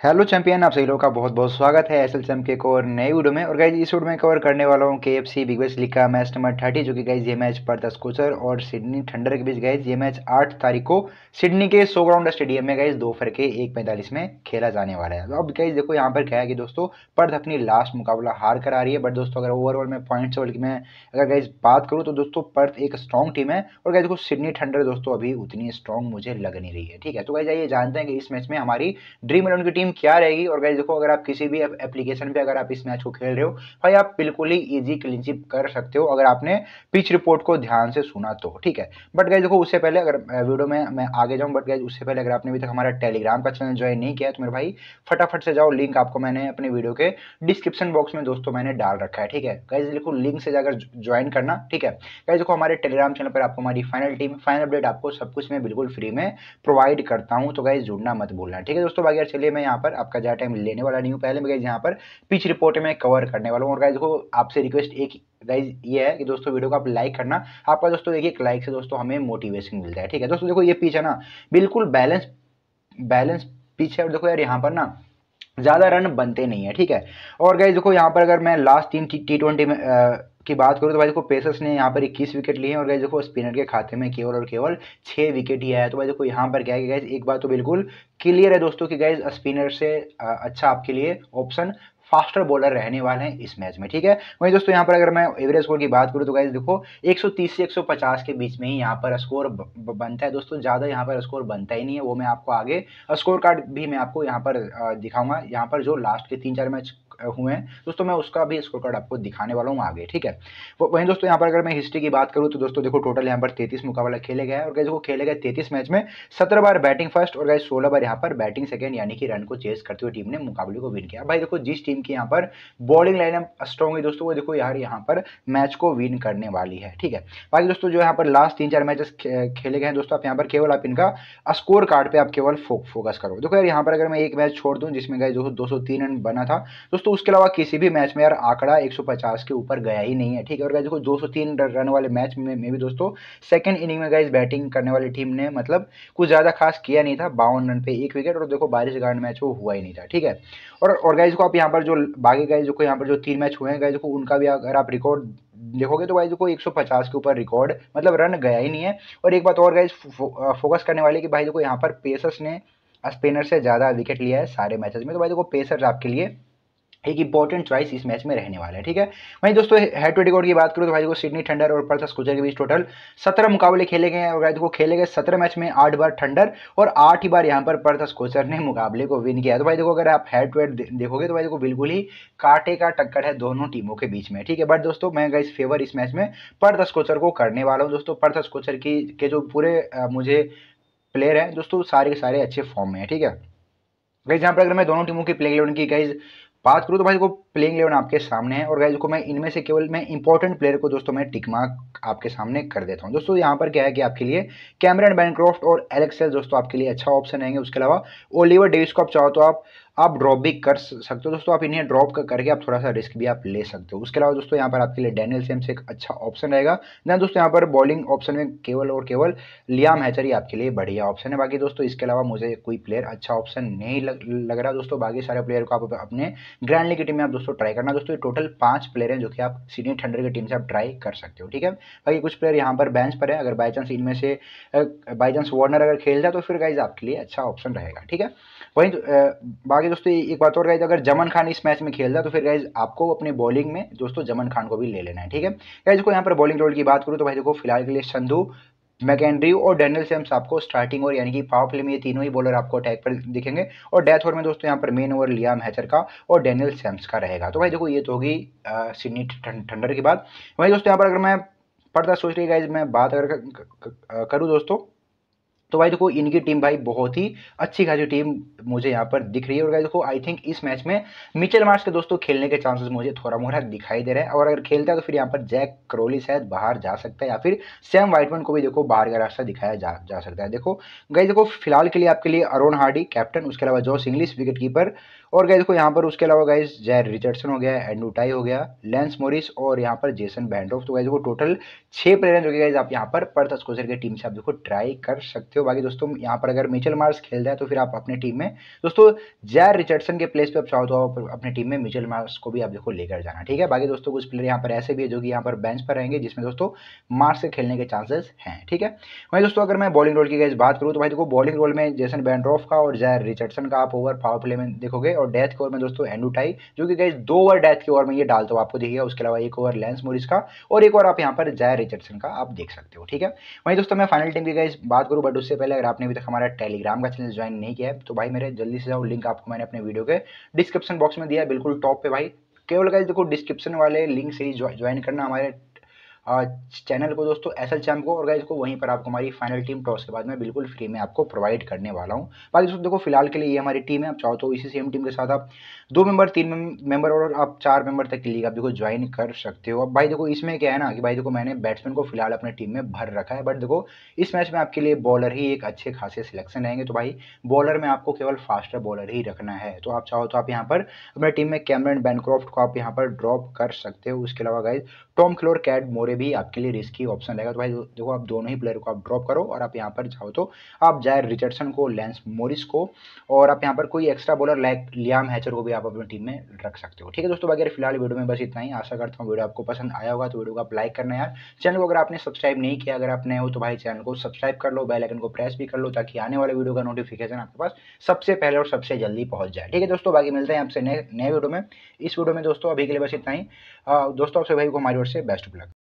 Hello champion आप सभी लोगों का बहुत बहुत स्वागत है एस एल चैम के एक और नई वीडियो में। और गाइज़ इस वीडियो में कवर करने वाला हूँ K F C big Bash league का मैच नंबर थर्टी जो कि गाइज़ ये मैच पर्थ स्कोचर और सिडनी थंडर के बीच गाइज़ ये मैच आठ तारीख को सिडनी के सो ग्राउंड स्टेडियम में गाइज़ दोपहर के एक पैंतालीस में खेला जाने वाला है। अब गाइज़ देखो यहाँ पर क्या है कि दोस्तों पर्थ अपनी लास्ट मुकाबला हार कर आ रही है बट दोस्तों, अगर ओवरऑल में पॉइंट्स में अगर गाइज़ बात करूँ तो दोस्तों पर्थ एक स्ट्रॉन्ग टीम है। और गाइज़ देखो सिडनी थंडर दोस्तों, अभी उतनी स्ट्रॉन्ग मुझे लग नहीं रही है, ठीक है? तो गाइज़ आइए जानते हैं कि इस मैच में हमारी ड्रीम इलेवन की टीम क्या रहेगी? और गाइज़ देखो, अगर आप किसी भी एप्लीकेशन पे अगर आप इस मैच को खेल रहे हो, भाई, आप बिल्कुल ही इजी क्लिनशिप कर सकते हो, अगर आपने पिच रिपोर्ट को ध्यान से सुना तो ठीक है? बट गाइज़ देखो, उससे पहले अगर वीडियो में, मैं आगे जाऊँ बट गाइज़ उससे पहले अगर आपने अभी तक हमारा टेलीग्राम का चैनल ज्वाइन नहीं किया तो मेरे भाई, फटाफट से जाओ लिंक आपको मैंने अपने वीडियो के डिस्क्रिप्शन बॉक्स में दोस्तों मैंने डाल रखा है, ठीक है? गाइज़ देखो लिंक से जाकर ज्वाइन करना, ठीक है? गाइज़ देखो, हमारे टेलीग्राम चैनल पर आपको हमारी फाइनल टीम फाइनल अपडेट आपको सब कुछ मैं बिल्कुल फ्री में प्रोवाइड करता हूँ तो गाइज़ जुड़ना मत भूलना, ठीक है दोस्तों? बाकी चलिए, मैं पर आपका ज़्यादा टाइम लेने वाला नहीं हूँ पहले, मैं गाइज़ यहाँ पर पिच रिपोर्ट में कवर करने वाला हूँ। और गाइज़ देखो, आपसे रिक्वेस्ट एक गाइज़ ये है कि दोस्तों वीडियो को आप लाइक करना। आपका दोस्तों एक एक लाइक से दोस्तों हमें मोटिवेशन मिलता है, ठीक है? दोस्तों देखो, ये पिच है ना, बिल्कुल बैलेंस बैलेंस पिच है। देखो यार, यहाँ पर ना, ज़्यादा रन बनते नहीं है, ठीक है? और गाइज़ देखो, यहाँ पर अगर मैं लास्ट तीन टी ट्वेंटी में की बात करूँ तो भाई देखो पेसर्स ने यहाँ पर इक्कीस विकेट लिए हैं और गए देखो स्पिनर के खाते में केवल और केवल छः विकेट ही आया तो भाई देखो, यहाँ पर क्या है गैस एक बात तो बिल्कुल क्लियर है दोस्तों कि गैस स्पिनर से अच्छा आपके लिए ऑप्शन फास्टर बॉलर रहने वाले हैं इस मैच में, ठीक है? वहीं दोस्तों, यहाँ पर अगर मैं एवरेज स्कोर की बात करूँ तो गाइज़ देखो 130 से 150 के बीच में ही यहाँ पर स्कोर बनता है। दोस्तों, ज़्यादा यहाँ पर स्कोर बनता ही नहीं है, वो मैं आपको आगे स्कोर कार्ड भी मैं आपको यहाँ पर दिखाऊँगा। यहाँ पर जो लास्ट के तीन चार मैच हुए हैं। दोस्तों, मैं उसका भी स्कोर कार्ड आपको दिखाने वाला हूँ आगे, ठीक है? वहीं दोस्तों, यहाँ पर अगर मैं हिस्ट्री की बात करूँ तो दोस्तों, देखो टोटल यहाँ पर तैतीस मुकाबला खेले गए और देखो खेले गए तैतीस मैच में सत्रह बार बैटिंग फ़र्स्ट और गए सोलह बार यहाँ पर बैटिंग सेकेंड यानी कि रन को चेस करते हुए टीम ने मुकाबले को विन किया। भाई, देखो, जिस टीम की यहाँ पर बॉलिंग लाइन स्ट्रॉन्ग है, दोस्तों, वो देखो, यार, यहाँ पर मैच को विन करने वाली है, ठीक है? बाकी दोस्तों, जो यहाँ पर लास्ट तीन चार मैचेस खेले गए हैं, दोस्तों, आप यहाँ पर केवल आप इनका स्कोर कार्ड पे आप केवल फोकस करो। देखो, यार, यहाँ पर अगर मैं एक मैच छोड़ दूँ, जिसमें गए दोस्तों दो रन बना था, दोस्तों उसके अलावा किसी भी मैच में यार आंकड़ा 150 के ऊपर गया ही नहीं है ठीक है? और देखो 203 रन वाले मैच में, में भी दोस्तों सेकंड इनिंग में गाइज़ बैटिंग करने वाली टीम ने मतलब कुछ ज़्यादा खास किया नहीं था बावन रन पे एक विकेट और देखो बारिश कारण मैच वो हुआ ही नहीं था ठीक है? और और गाइज़ को आप यहाँ पर जो बाकी गाइज़ को यहाँ पर जो तीन मैच हुए हैं गाइज़ को उनका भी अगर आप रिकॉर्ड देखोगे तो भाई देखो 150 के ऊपर रिकॉर्ड मतलब रन गया ही नहीं है। और एक बात और गाइज़ फोकस करने वाली कि भाई देखो यहाँ पर पेसर्स ने स्पिनर से ज़्यादा विकेट लिया है सारे मैचेस में तो भाई देखो पेसर्स आपके लिए एक इंपॉर्टेंट चॉइस इस मैच में रहने वाला है, ठीक है? वहीं दोस्तों हेड टू रिकॉर्ड की बात करूँ तो भाई को सिडनी थंडर और पर्थ स्कूचर के बीच टोटल सत्रह मुकाबले खेले गए हैं। और देखो, खेले गए सत्रह मैच में आठ बार थंडर और आठ ही बार यहाँ पर पर्थ स्कोचर ने मुकाबले को विन किया तो भाई देखो, अगर आप हेड टू हेड देखोगे तो भाई देखो, बिल्कुल ही कांटे का टक्कर है दोनों टीमों के बीच में, ठीक है? बट दोस्तों, मैं इस फेवर इस मैच में पर्थ स्कोचर को करने वाला हूँ। दोस्तों पर्थ स्कोचर की के जो पूरे मुझे प्लेयर हैं, दोस्तों, सारे के सारे अच्छे फॉर्म में है, ठीक है? गाइज़ यहाँ पर अगर मैं दोनों टीमों की प्लेइंग इलेवन की गाइज़ बात करूँ तो भाई देखो प्लेइंग इलेवन आपके सामने है और गाइज़ देखो मैं इनमें से केवल मैं इंपॉर्टेंट प्लेयर को दोस्तों मैं टिक मार्क आपके सामने कर देता हूँ। दोस्तों, यहाँ पर क्या है कि आपके लिए कैमरन बैनक्रॉफ्ट और एलेक्सेल दोस्तों आपके लिए अच्छा ऑप्शन रहेंगे। उसके अलावा ओलिवर डेविस को आप चाहो तो आप आप ड्रॉप भी कर सकते हो। दोस्तों आप इन्हें ड्रॉप कर करके आप थोड़ा सा रिस्क भी आप ले सकते हो। उसके अलावा दोस्तों यहाँ पर आपके लिए डैनियल सेम्स एक अच्छा ऑप्शन रहेगा। देन दोस्तों यहाँ पर बॉलिंग ऑप्शन में केवल और केवल लियाम हैचर ही आपके लिए बढ़िया ऑप्शन है। बाकी दोस्तों इसके अलावा मुझे कोई प्लेयर अच्छा ऑप्शन नहीं लग, लग रहा। दोस्तों बाकी सारे प्लेयर को आप अपने ग्रैंड लीग की टीम में आप दोस्तों ट्राई करना। दोस्तों टोटल पाँच प्लेयर हैं जो कि आप सीनियर थंडर की टीम से आप ट्राई कर सकते हो ठीक है? बाकी कुछ प्लेयर यहाँ पर बेंच पर है। अगर बाई चांस इनमें से बाई चांस वार्नर अगर खेल जाए तो फिर गाइज़ आपके लिए अच्छा ऑप्शन रहेगा ठीक है? वहीं बाकी दोस्तों एक बात और गाइज़ अगर जमन खान इस मैच में खेल रहा तो फिर गाइज़ आपको अपने बॉलिंग में दोस्तों जमन खान को भी ले लेना है, ठीक है? गाइज़ को यहाँ पर बॉलिंग रोल की बात करूँ तो भाई देखो, फ़िलहाल के लिए संधु मैकेंड्री और डेनियल सेम्स आपको स्टार्टिंग और यानी कि पावर प्ले में ये तीनों ही बॉलर आपको अटैक पर दिखेंगे और डेथ ओवर में दोस्तों, यहाँ पर मेन ओवर लियाम हैचर का और डेनियल सेम्स का रहेगा। तो भाई देखो, ये तो होगी सिडनी ठंडर की बात। वही दोस्तों, यहाँ पर अगर मैं पढ़ता सोच रही गाइज़ मैं बात अगर करूँ दोस्तों तो भाई देखो इनकी टीम भाई बहुत ही अच्छी खासी टीम मुझे यहाँ पर दिख रही है। और भाई देखो आई थिंक इस मैच में मिचेल मार्च के दोस्तों खेलने के चांसेस मुझे थोड़ा मोड़ा दिखाई दे रहा है। और अगर खेलता है तो फिर यहाँ पर जैक क्रोली शायद बाहर जा सकता है या फिर सैम वाइटमैन को भी देखो बाहर का रास्ता दिखाया जा, जा सकता है। देखो गई देखो फ़िलहाल के लिए आपके लिए अरुण हार्डी कैप्टन उसके अलावा जॉस इंग्लिश विकेट कीपर और गए देखो, यहाँ पर उसके अलावा गाइज़ जय रिचर्डसन हो गया, एंडू टाई हो गया, लेंस मोरिस और यहाँ पर जेसन बैंडोफ। तो गाइज़ देखो टोटल छः प्लेयर हैं जो कि गाइज़ आप यहाँ पर पर्थ स्कोचर की टीम से आप देखो ट्राई कर सकते हो। बाकी दोस्तों, यहाँ पर अगर मिचल मार्स खेल जाए तो फिर आप अपने टीम में, दोस्तों जैर रिचर्डसन के प्लेस पर आप चाहो तो आप अपनी टीम में मिचल मार्स को भी आप देखो लेकर जाना, ठीक है? बाकी दोस्तों, कुछ प्लेयर यहाँ पर ऐसे भी है जो कि यहाँ पर बेंच पर रहेंगे, जिसमें दोस्तों मार्स से खेलने के चांसेस हैं, ठीक है? वही दोस्तों, अगर मैं बॉलिंग रोल की गाइज़ बात करूँ तो भाई देखो बॉलिंग रोल में जेसन बैंड्रॉफ का और जैर रिचर्डसन का आप ओवर पावर प्ले में देखोगे और डेथ के ओवर में दोस्तों एंडूटाई जो कि गई दो ओवर डेथ के ओवर में ये डालता हूँ आपको देखिएगा उसके अलावा एक ओवर लेंस मोरिस का और एक ओवर आप यहाँ पर जैर रिचर्डसन का आप देख सकते हो, ठीक है? वही दोस्तों मैं फाइनल टीम की गई बात करूँ बट उससे पहले अगर आपने अभी तक हमारा टेलीग्राम का चैनल ज्वाइन नहीं किया है तो भाई मेरे जल्दी से जाओ लिंक आपको मैंने अपने वीडियो के डिस्क्रिप्शन बॉक्स में दिया बिल्कुल टॉप पे भाई। केवल गाइज़ देखो डिस्क्रिप्शन वाले लिंक से ही ज्वाइन करना हमारे चैनल को दोस्तों एस एल चैम को और गाइज़ को वहीं पर आपको हमारी फाइनल टीम टॉस के बाद में बिल्कुल फ्री में आपको प्रोवाइड करने वाला हूँ। बाकी दोस्तों, देखो, फ़िलहाल के लिए ये हमारी टीम है, आप चाहो तो इसी सेम टीम के साथ आप दो मेंबर तीन मेंबर और आप चार मेंबर तक की लीग आप देखो ज्वाइन कर सकते हो। अब भाई देखो, इसमें क्या है ना कि भाई देखो, मैंने बैट्समैन को फ़िलहाल अपने टीम में भर रखा है बट देखो, इस मैच में आपके लिए बॉलर ही एक अच्छे खासे सिलेक्शन रहेंगे। तो भाई बॉलर में आपको केवल फास्टर बॉलर ही रखना है। तो आप चाहो तो आप यहाँ पर अपने टीम में कैमरन बैनक्रॉफ्ट को आप यहाँ पर ड्रॉप कर सकते हो। उसके अलावा गाइज़ टॉम क्लोर कैड मोरे भी आपके लिए रिस्की ऑप्शन रहेगा। तो भाई देखो, आप दोनों ही प्लेयर को आप ड्रॉप करो और आप यहाँ पर चाहो तो आप जाए रिचर्डसन को लेंस मोरिस को और आप यहाँ पर कोई extra bowler like Liam Hatcher को भी आप अपनी टीम में रख सकते हो। ठीक है दोस्तों बाकी फ़िलहाल वीडियो में बस इतना ही, आशा करता हूँ वीडियो आपको पसंद आया होगा तो वीडियो को आप लाइक करना यार। चैनल को अगर आपने सब्सक्राइब नहीं किया, अगर आप नए हो तो भाई चैनल को सब्सक्राइब कर लो बेल आइकन को प्रेस भी कर लो, ताकि आने वाले वीडियो का नोटिफिकेशन आपके पास सबसे पहले और सबसे जल्दी पहुँच जाए। ठीक है दोस्तों बाकी मिलते हैं आपसे नए नए वीडियो में। इस वीडियो में दोस्तों, अभी के लिए बस इतना ही। दोस्तों आपसे भाई को हमारी ओर से बेस्ट लक